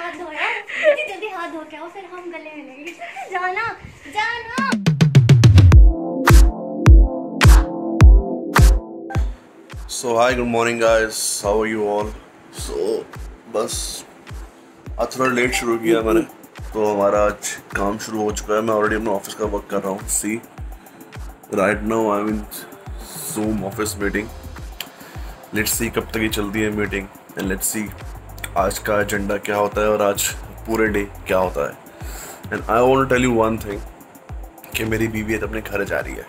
हाथ धो यार जल्दी हाथ धो के आओ, फिर हम गले मिलेंगे जाना जाना। So hi good morning guys how are you all so बस, आज थोड़ा लेट शुरू किया मैंने। तो हमारा आज काम शुरू हो चुका है। मैं ऑलरेडी अपने ऑफ़िस का वर्क कर रहा हूँ। See right now I mean Zoom office meeting let's see कब तक ये चलती है मीटिंग एंड लेट्स सी आज का एजेंडा क्या होता है और आज पूरे डे क्या होता है? And I want tell you one thing कि मेरी बीवी तो अपने घर जा रही है।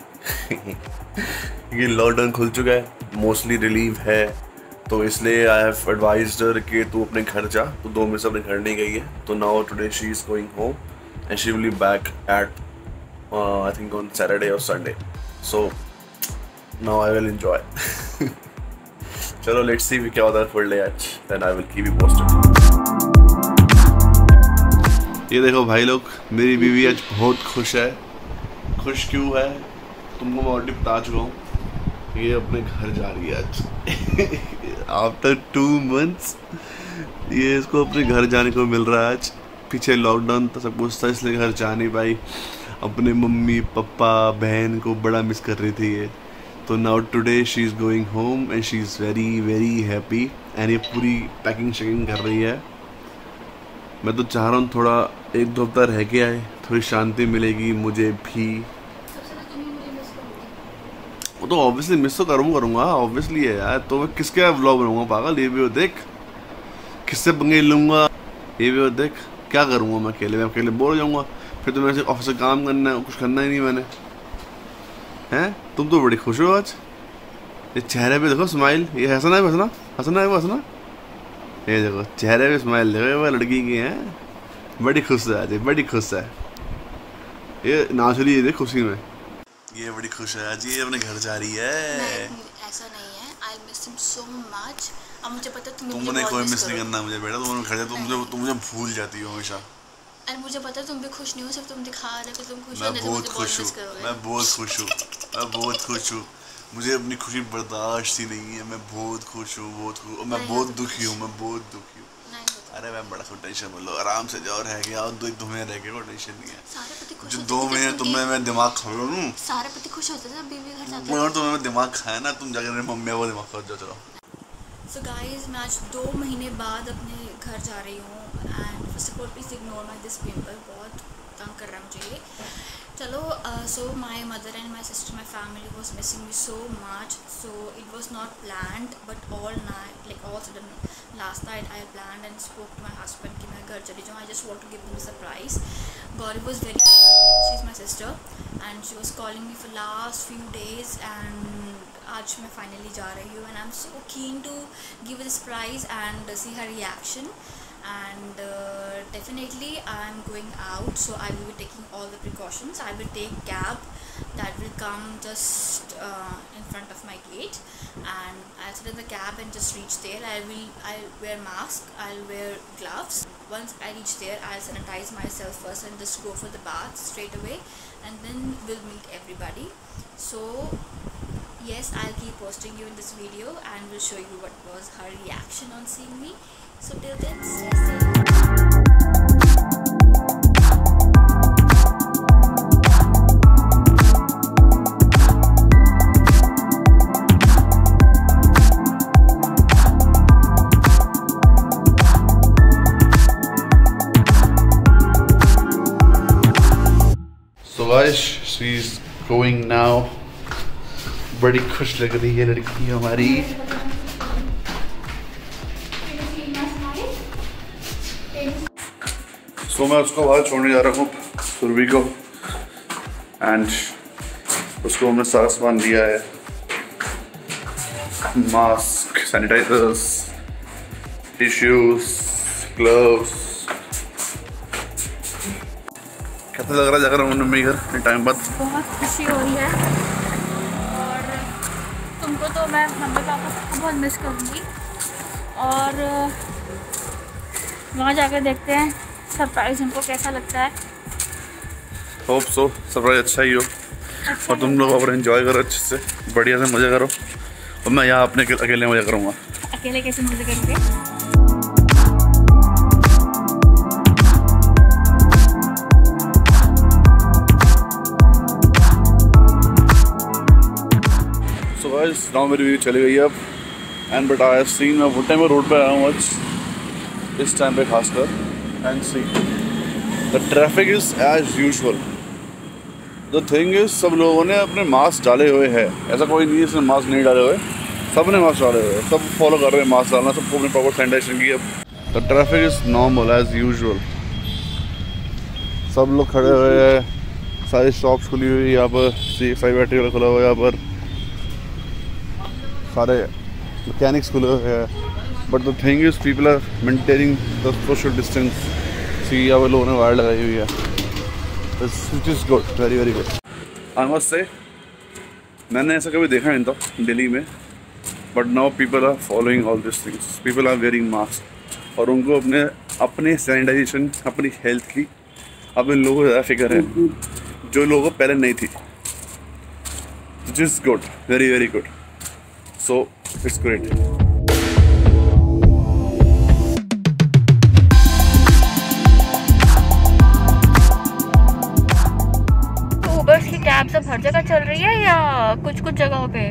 ये लॉकडाउन खुल चुका है मोस्टली रिलीव है तो इसलिए आई हैव एडवाइज्ड कि तू अपने घर जा। तो दो में से अपने घर नहीं गई है। तो now today she is going home and she will be back at I think on Saturday और Sunday so now I will enjoy चलो लेट्स सी वी क्या होता है फुल डे आज. Then I will keep you posted ये देखो भाई लोग, मेरी बीवी आज बहुत खुश है. खुश क्यों है? तुमको मैं ऑलरेडी बता चुका हूँ. ये अपने घर जा रही है आज. आफ्टर टू मंथ्स ये इसको अपने घर जाने को मिल रहा है आज. पीछे लॉकडाउन था, सब कुछ था, इसलिए घर जा नहीं पाई. अपने मम्मी पापा बहन को बड़ा मिस कर रही थी ये. तो now today she is going home and she is very very happy and ये पूरी पैकिंग शैकिंग कर रही है। मैं तो चाह रहा हूँ थोड़ा एक दो हफ़्ता रह के आए, थोड़ी शांति मिलेगी, मुझे भी। वो तो ऑब्वियसली मिस तो करूँगा करूँगा ऑब्वियसली है यार। तो मैं किसके व्लॉग बनाऊँगा? पागल, ये भी हो देख। किससे पंगे लूँगा? ये भी हो देख। क्या करूँगा मैं अकेले? मैं अकेले हो जाऊँगा। फिर तो मेरे से ऑफ़िस से काम करना है, कुछ करना ही नहीं मैंने। हैं? तुम तो बड़ी खुश हो आज। ये चेहरे पे देखो स्माइल ये हंसना है हंसना। हंसना है वो हंसना। ये देखो चेहरे पे स्माइल देखो वो लड़की की है। बड़ी खुश है आज बड़ी खुश है। ये नाच रही है खुशी में। ये बड़ी खुश है आज ये अपने घर जा रही है। नहीं, ऐसा नहीं है। I miss him so much अब मुझे पता तुम तुमने कोई मिस नहीं करना मुझे बेटा। तुम घर जा तुम मुझे तुम मुझे भूल जाती हो हमेशा। और मुझे पता है तुम भी खुश नहीं हो सिर्फ़ तुम दिखा रहे हो कि तुम खुश हो मैं तो बहुत खुश हूँ। मैं बहुत खुश हूँ। मैं बहुत खुश हूँ। मुझे अपनी खुशी बर्दाश्त ही नहीं है। मैं बहुत खुश हूँ बहुत खुश मैं बहुत दुखी हूँ मैं बहुत दुखी हूँ। अरे मैं बड़ा कोई टेंशन बोलो आराम से जाओ रह गया। और दो एक दो महीने रह गए कोई टेंशन नहीं है। जो दो महीने तुम तुम्हें मैं दिमाग खा लूँ सारे पति खुश होते थे बीवी घर जाते पूरा तुम्हें मैं दिमाग खाया ना तुम जाकर मेरी मम्मी को दिमाग खा जाओ। चलो सो गाइस मैं आज दो महीने बाद अपने घर जा रही हूँ। And first of all please ignore my this pimple बहुत तंग कर रहा है मुझे ये। चलो so my mother and my sister my family was missing me so much so it was not plan but all night like all sudden last night I plan and spoke to my husband कि मैं घर चली जाऊँ। I just want to give them surprise Gauri was very she is my sister and she was calling me for last few days and आज मैं finally जा रही हूँ and I am so keen to give a surprise and see her reaction and uh, definitely i'm going out so i will be taking all the precautions. I will take cab that will come just uh, in front of my gate. And i'll sit in the cab and just reach there. I will i'll wear mask i'll wear gloves. Once i reach there i'll sanitize myself first and just go for the bath straight away. And then we'll meet everybody. So yes i'll keep posting you in this video and will show you what was her reaction on seeing me so till then stay safe So guys, she's going now. बड़ी खुश लग रही है लड़की हमारी सो मैं उसको बाहर छोड़ने जा रहा हूँ, सुरभि को। एंड उसको हमने सारा सामान दिया है। मास्क सैनिटाइजर्स टिश्यूज ग्लव्स कैसा लग रहा है, जाकर मम्मी घर टाइम बाद? बहुत खुशी हो रही है। और तुमको तो मैं मम्मी पापा बहुत मिस करूँगी। और वहाँ जाकर देखते हैं। सरप्राइज़ हमको कैसा लगता है? होप सो सरप्राइज़ अच्छा ही हो। अच्छा और तुम लोग। और एंजॉय करो अच्छे से। बढ़िया से मज़े करो। और मैं यहाँ अपने अकेले मज़े करूँगा। अकेले कैसे मज़े करोगे? गाइस नाउ मेरी वीडियो चली गई अब। And but I have seen मैं वो टाइम रोड पे आया हूँ आज। इस टाइम पे खासकर। And see the traffic is as usual the thing is सब लोगों ने अपने मास्क डाले हुए हैं। ऐसा कोई नहीं है जिसने मास्क नहीं डाले हुए। सबने मास्क डाले हुए सब फॉलो कर रहे हैं मास्क डालना। सबको अपने प्रॉपर सैनिटाइजेशन की अब the traffic is normal as usual सब लोग खड़े हुए हैं। सारी शॉप्स खुली हुई यहाँ पर। सी फाइव बैटरी वाला खुला हुआ है यहाँ पर। सारे मैकेनिक्स खुले हुए हैं। But the thing is people are maintaining the social distance see पर लोगों ने वायर लगाई हुई है। Which is good very very good I must say मैंने ऐसा कभी देखा नहीं था दिल्ली में। But now people are following all this things people are wearing mask और उनको अपने अपने सैनिटाइजेशन अपनी हेल्थ की, अब इन लोगों को ज़्यादा फ़िक्र है। जो लोगों को पहले नहीं थी। Which is good very very good so it's great cab सब हर जगह चल रही है या कुछ कुछ जगहों पे?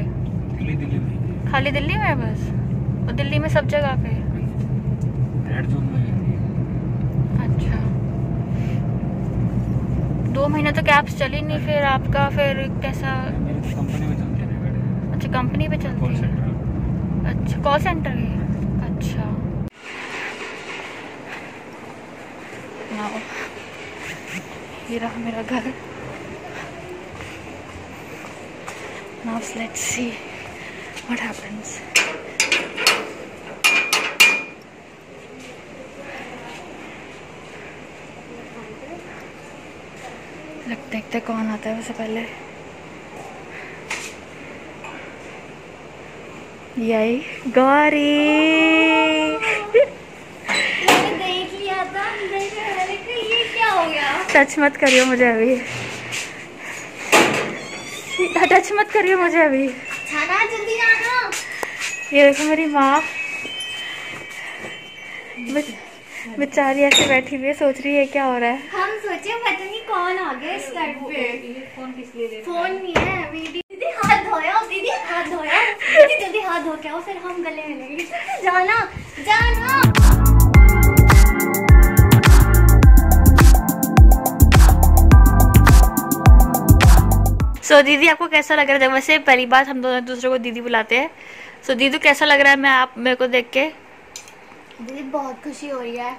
दिल्ली दिल्ली में। खाली दिल्ली में है बस? और दिल्ली में सब जगह पे? अच्छा। दो महीने तो कैब्स चली नहीं फिर आपका फिर कैसा? कंपनी में चलती है अच्छा कंपनी पे चलती है? अच्छा कॉल सेंटर है? अच्छा। ये रहा मेरा घर। Now let's see what happens. लगता देखते कौन आता है वैसे पहले। यही गौरी। मैंने देख लिया था देख मैंने ये क्या हो गया? टच मत करियो मुझे अभी। टच मत करियो मुझे अभी। खाना जल्दी आना ये देखो मेरी माँ। बेचारी ऐसे बैठी हुई है सोच रही है क्या हो रहा है। हम सोचे पता नहीं कौन आ गया इस टाइम पे। फ़ोन किस लिए फ़ोन नहीं है दीदी दीदी हाथ धोया दीदी हाथ धोया। जल्दी हाथ धो के आओ फिर हम गले मिलेंगे। जाना जाना। सो so, दीदी आपको कैसा लग रहा है? वैसे पहली बार हम दोनों दूसरे को दीदी बुलाते हैं। सो so, दीदी कैसा लग रहा है मैं आप मेरे को देख के? दीदी बहुत खुशी हो रही है।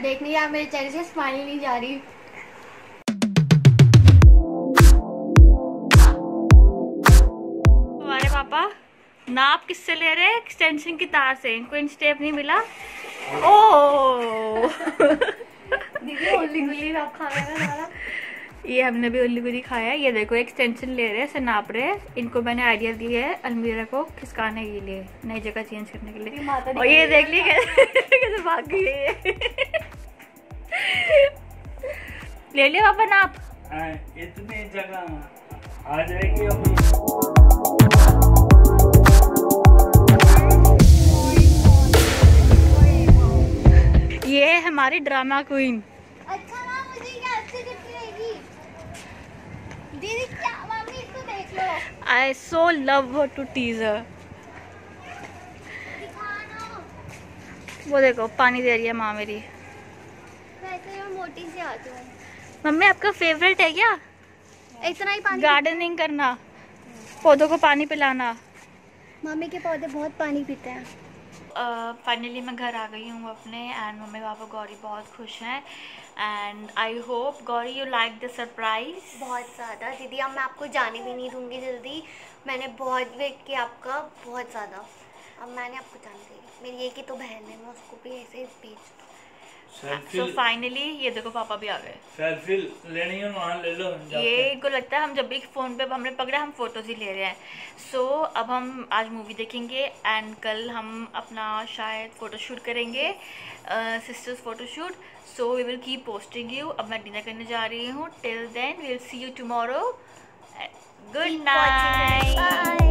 देखने यार मेरे चेहरे से स्माइल नहीं जा रही। हमारे पापा नाप किससे ले रहे हैं? एक्सटेंशन की तार से। इनको इन स्टेप नहीं मिला। ओ दीदी ये हमने भी उल्ली गुली खाया है। ये देखो एक्सटेंशन ले रहे हैं इसे नाप रहे हैं। इनको मैंने आइडिया दिया है अलमीरा को खिसकाने के लिए नई जगह चेंज करने के लिए। और ये देख ली कैसे भाग गई है। ले लिया पापा नाप। हाँ, इतनी जगह आ जाएगी अभी ये है हमारी ड्रामा क्वीन अच्छा ना मुझे क्या अच्छी दिखती रहेगी दीदी क्या मम्मी इसको देख I so love her to tease her. वो देखो पानी दे रही है माँ मेरी। मोटी से आती हूँ। मम्मी आपका फेवरेट है क्या? इतना ही पानी गार्डनिंग करना पौधों को पानी पिलाना। मम्मी के पौधे बहुत पानी पीते हैं। फाइनली मैं घर आ गई हूँ अपने एंड मम्मी पापा गौरी बहुत खुश हैं and I hope Gauri you like the surprise बहुत ज़्यादा। दीदी, अब मैं आपको जाने भी नहीं दूँगी जल्दी। मैंने बहुत वेट किया आपका, बहुत ज़्यादा। अब मैंने आपको जान दी। मेरी एक ही तो बहन है, मैं उसको भी ऐसे भेज दूँ। सो फाइनली ये देखो पापा भी आ गए। सेल्फी लेनी है वहाँ ले लो ये इनको लगता है हम जब भी फ़ोन पे हमने पकड़ा हम फ़ोटोज़ ही ले रहे हैं। सो so, अब हम आज मूवी देखेंगे एंड कल हम अपना शायद फ़ोटोशूट करेंगे sisters photoshoot so we will keep posting you अब मैं डिनर करने जा रही हूँ। Till then we will see you tomorrow good night bye